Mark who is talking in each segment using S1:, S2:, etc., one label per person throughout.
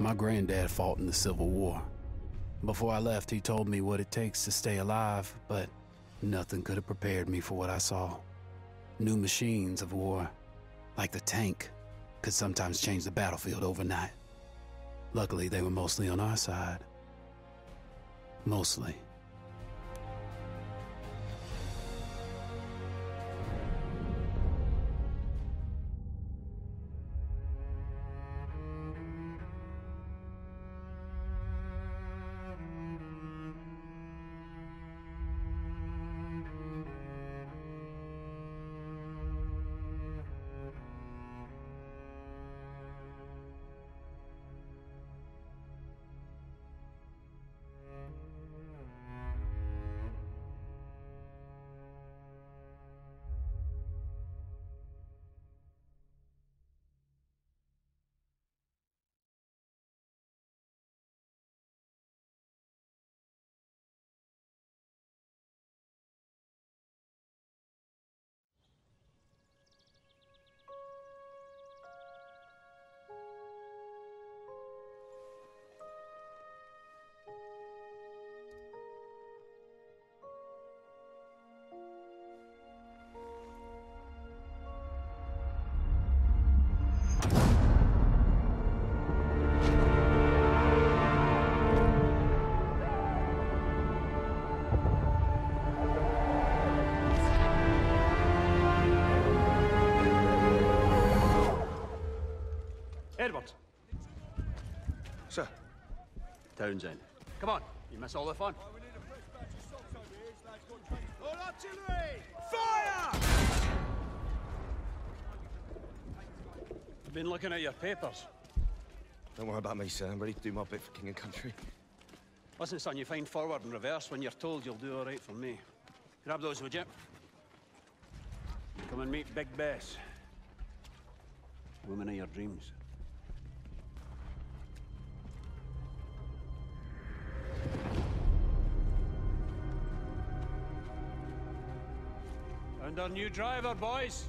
S1: My granddad fought in the Civil War. Before I left, he told me what it takes to stay alive, but nothing could have prepared me for what I saw. New machines of war, like the tank, could sometimes change the battlefield overnight. Luckily, they were mostly on our side. Mostly.
S2: Edward.
S3: Sir.
S2: Townsend. Come on, you miss all the fun.
S3: All artillery! Fire!
S2: Been looking at your papers.
S3: Don't worry about me, sir. I'm ready to do my bit for king and country.
S2: Listen, son, you find forward and reverse when you're told you'll do all right for me. Grab those, would you? Come and meet Big Bess. Woman of your dreams. And our new driver, boys.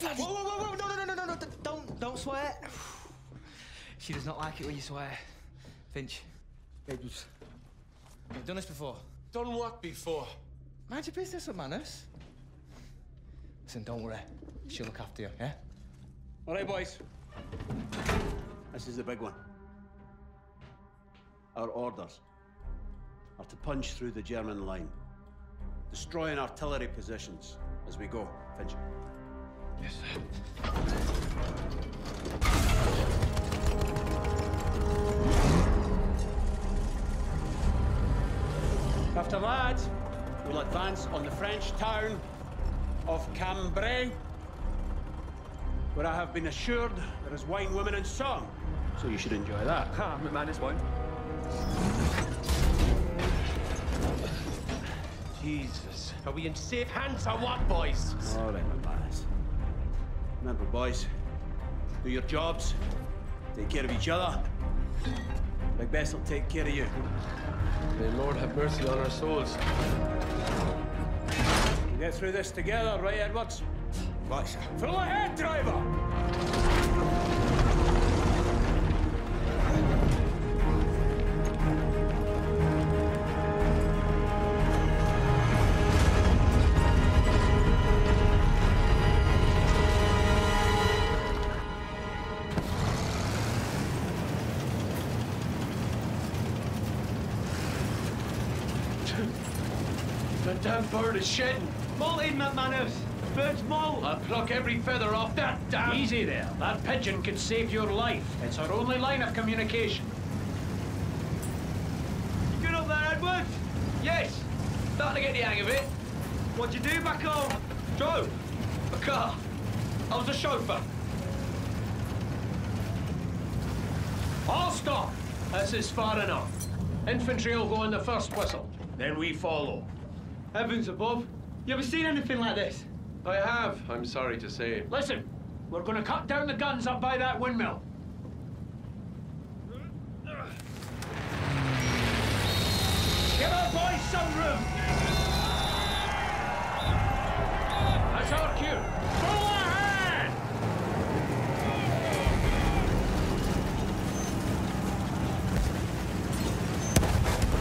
S4: Whoa, whoa, whoa, whoa! No, no, no, no, no, no! Don't, don't swear. She does not like it when you swear. Finch. You've done this before.
S5: Done what before?
S4: Mind your business with manners. Listen, don't worry. She'll look after you, yeah?
S2: All right, boys. This is the big one. Our orders are to punch through the German line, destroying artillery positions as we go. Finch.
S4: Yes, sir.
S2: After that, we'll advance on the French town of Cambrai, where I have been assured there is wine, women, and song. So you should enjoy that.
S5: Ah, man is wine. Jesus. Are we in safe hands or what, boys?
S2: All right, my lads. Remember, boys, do your jobs, take care of each other. Bess will take care of you.
S5: May Lord have mercy on our souls.
S2: We'll get through this together, right, Edwards?
S3: Right, sir.
S2: Full ahead, driver!
S5: Damn bird is shedding.
S4: Molting, McManus! Bird's molt!
S5: I'll pluck every feather off that damn...
S6: Easy there. That pigeon could save your life. It's our only line of communication.
S4: You good up there, Edward?
S5: Yes. Starting to get the hang of it.
S4: What'd you do back home?
S5: Drove. A car. I was a chauffeur.
S6: All stop. This is far enough. Infantry will go in the first whistle. Then we follow.
S4: Heavens above. You ever seen anything like this?
S5: I have, I'm sorry to say.
S6: Listen, We're gonna cut down the guns up by that windmill. Give our boys some room! That's our cue. Go ahead!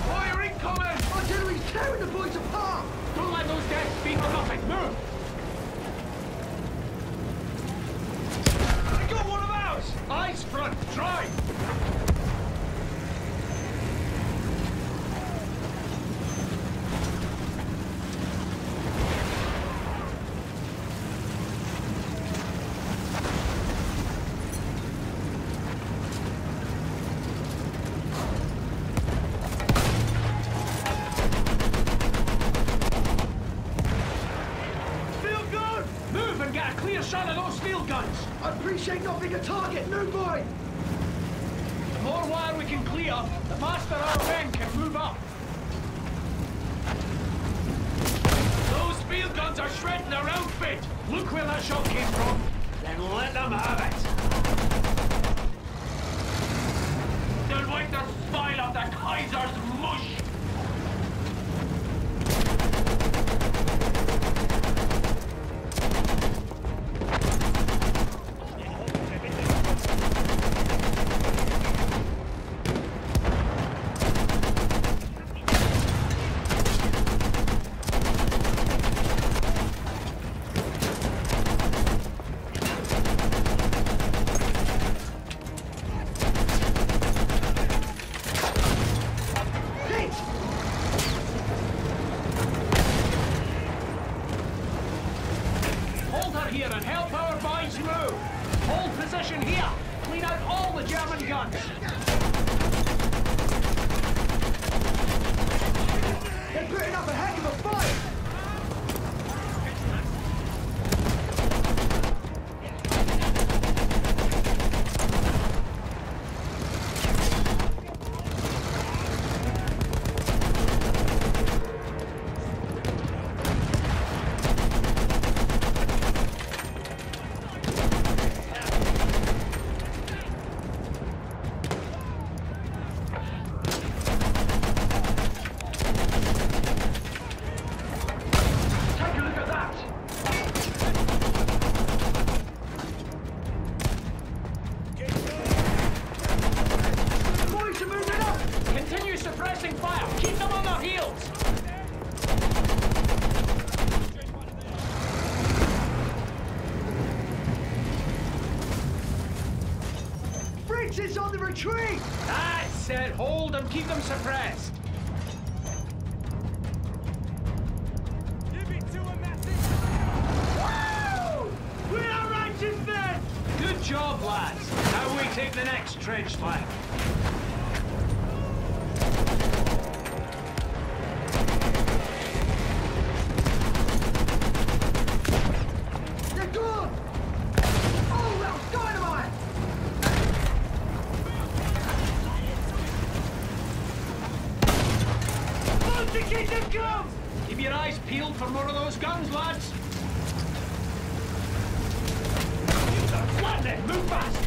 S6: Fire incoming!
S4: Artillery's tearing the boys apart!
S6: Don't let those dead speak for nothing. Move! I got one of ours! Eyes front, drive! Field gun! Move and get a clear shot of those field guns!
S4: Appreciate not being a target, new boy!
S6: The more wire we can clear, the faster our men can move up. Those field guns are shredding their outfit! Look where that shot came from, then let them have it! They'll wipe the spine off the Kaiser's the trench line.
S4: They're gone! Oh, that was dynamite!
S6: Move to keep them come! Keep your eyes peeled for more of those guns, lads! Flatten it! Move fast!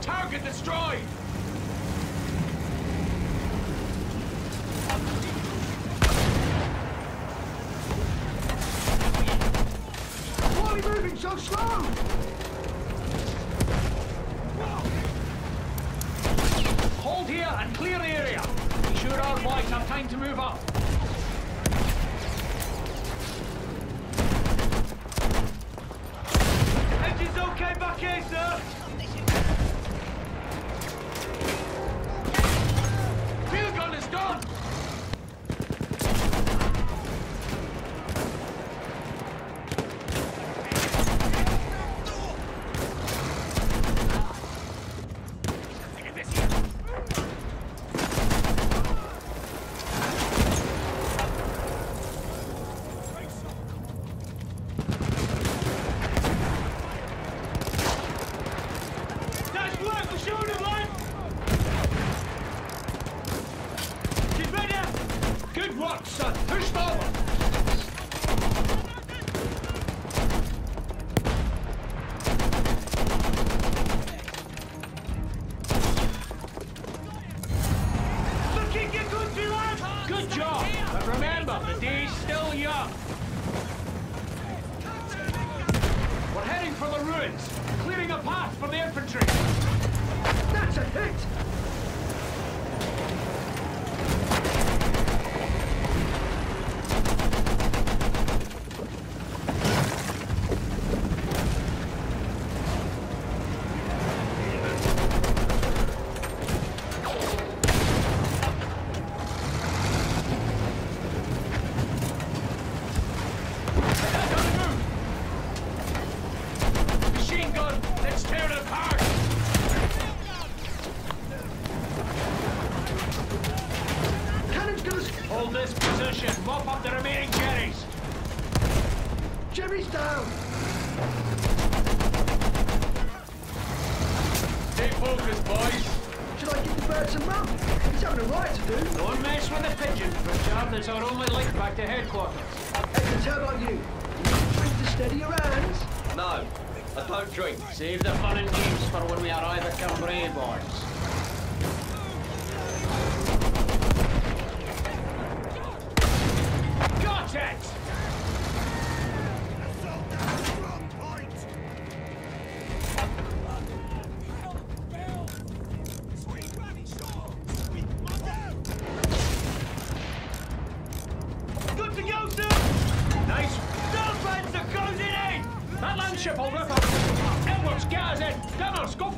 S6: Target destroyed!
S4: Why are we moving so slow?
S6: Hold here and clear the area. Be sure our boys have time to move up. Engine's okay back here, sir.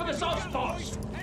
S6: The soft spots!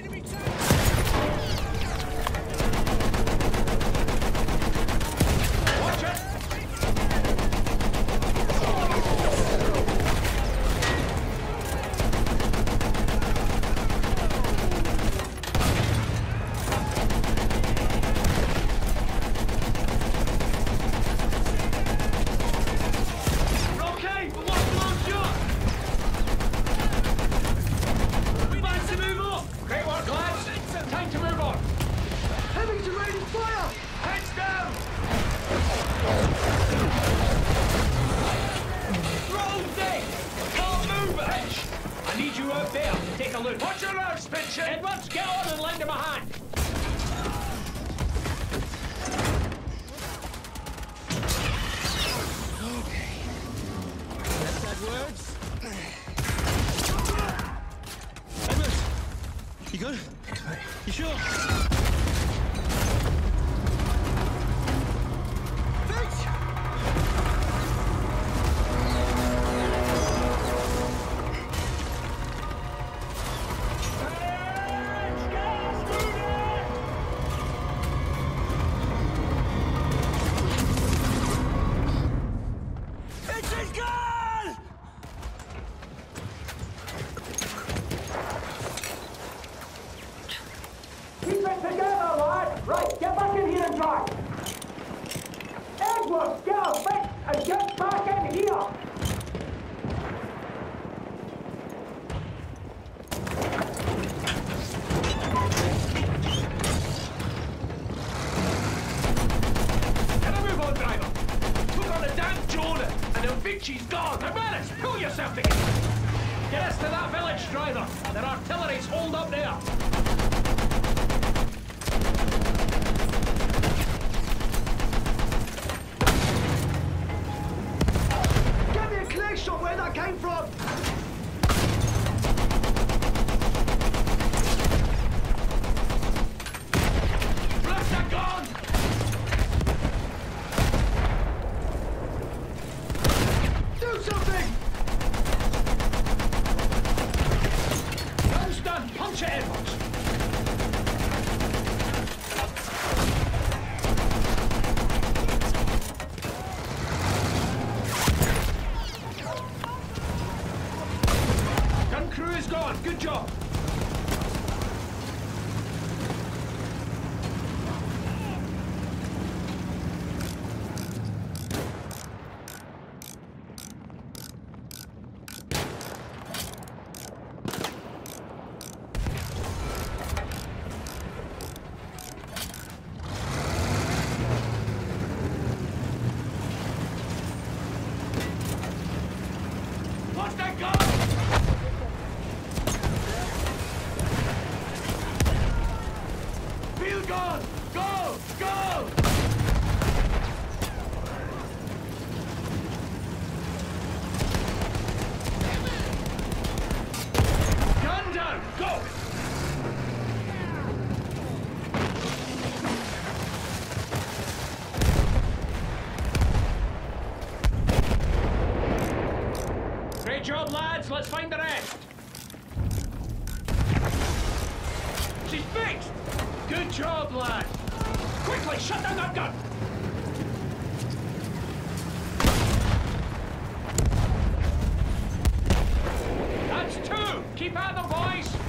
S7: Keep
S6: at them, boys.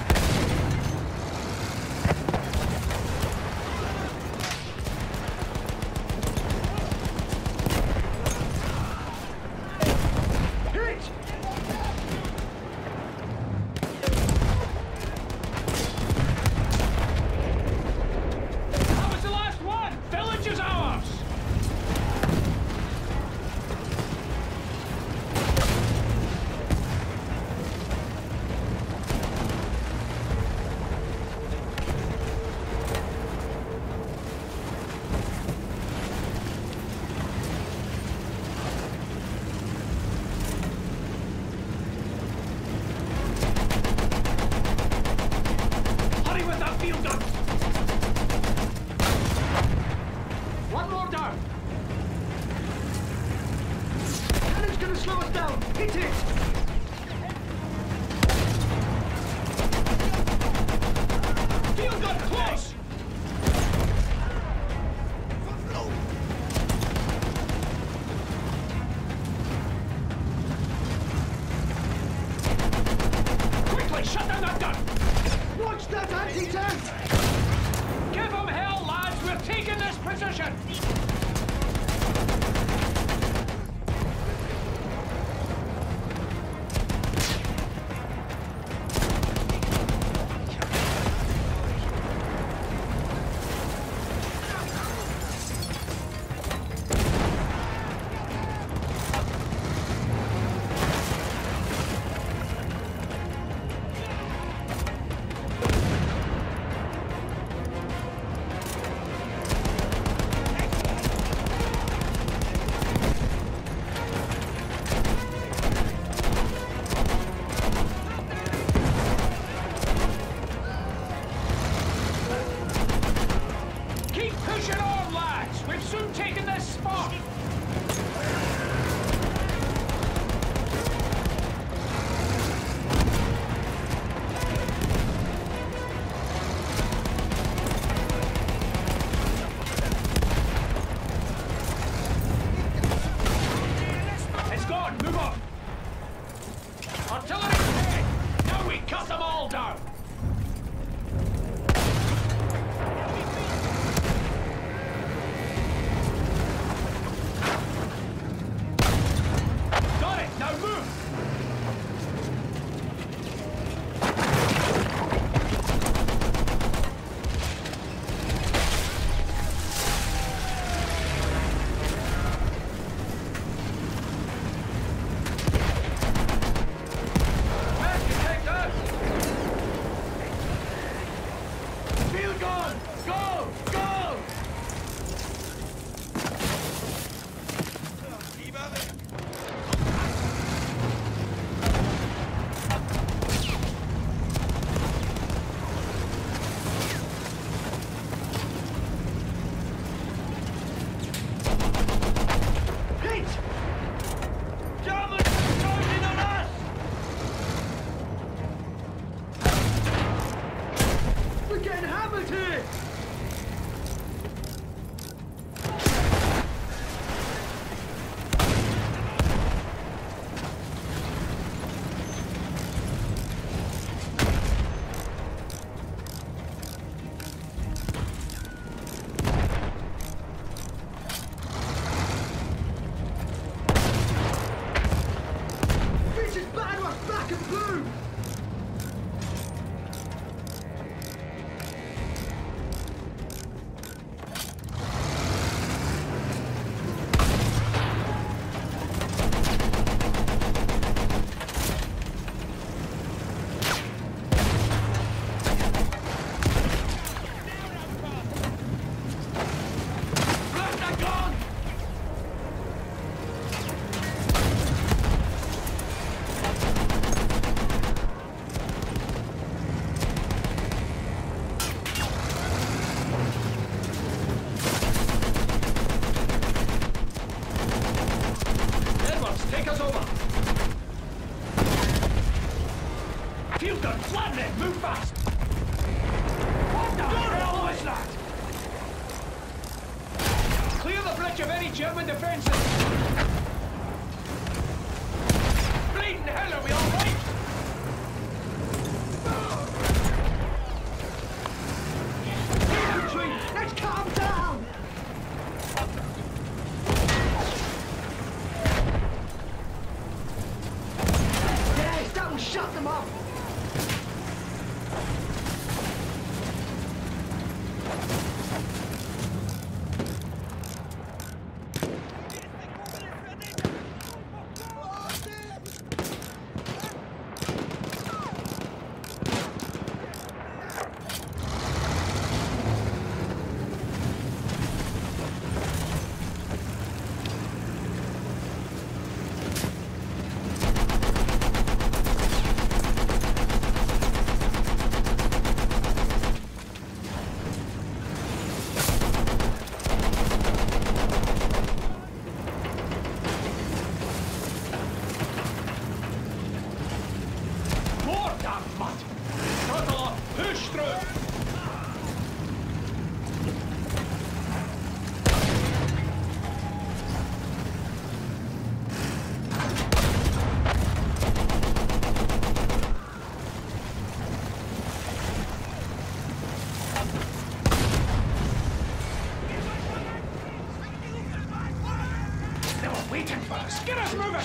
S6: Us down!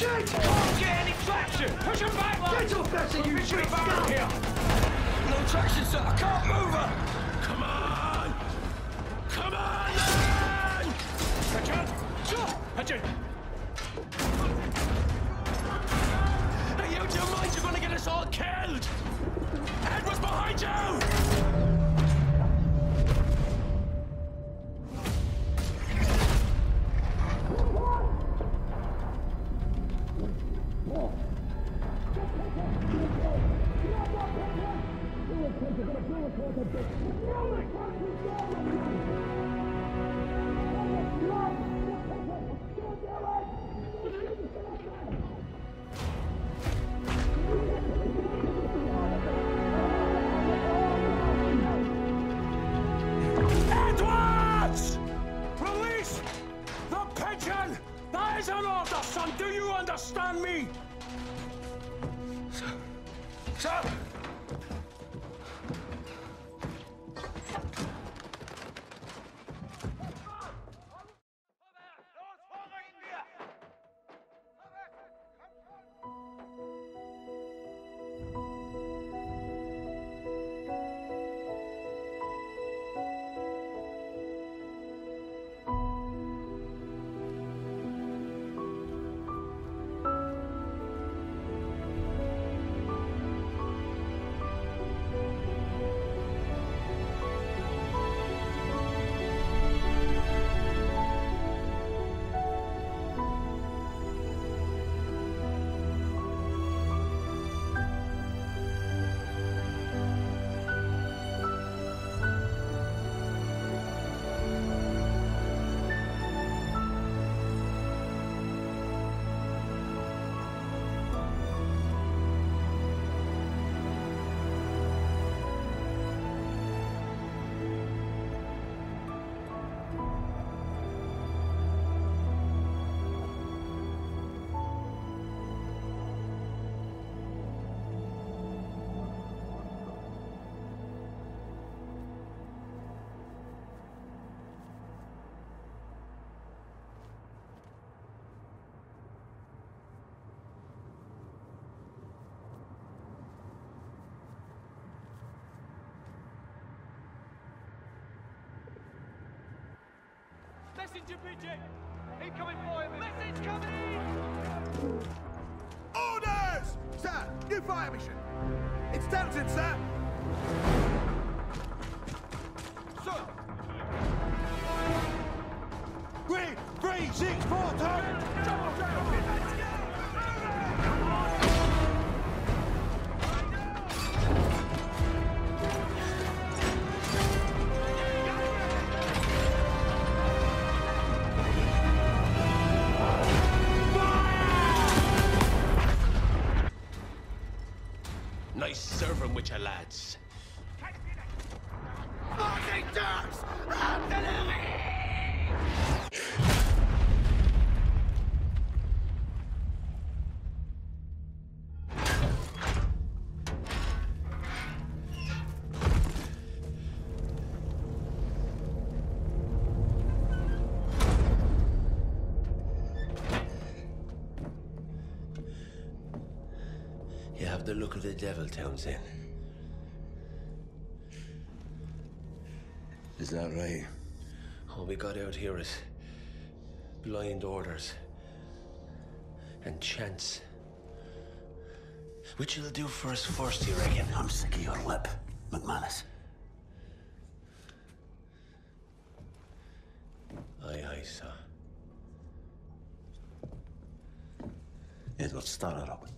S6: Moving! Can't get any traction! Push him back! Get off that, you big scum! here!
S5: No traction, sir. I can't move her. Come on. Come on, man.
S6: Richard! Sure! Richard!
S5: Are you out of your mind? You're going to get us all killed. Edward's behind you. Sir.
S6: Messenger pigeon! Incoming fire! Message coming! in!
S8: Orders! Sir, new fire mission. It's Townsend, sir. Sir. Three, three, six, four, two.
S5: The look of the devil, Townsend.
S2: Is that right?
S5: All we got out here is blind orders and chance. Which will do for us first, you reckon?
S2: I'm sick of your lip, McManus.
S5: Aye, aye, sir.
S2: Edward, start it up.